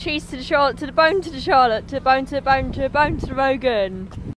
cheese to the Charlotte, to the bone to the Charlotte, to the bone to the bone to the bone to the Rogan.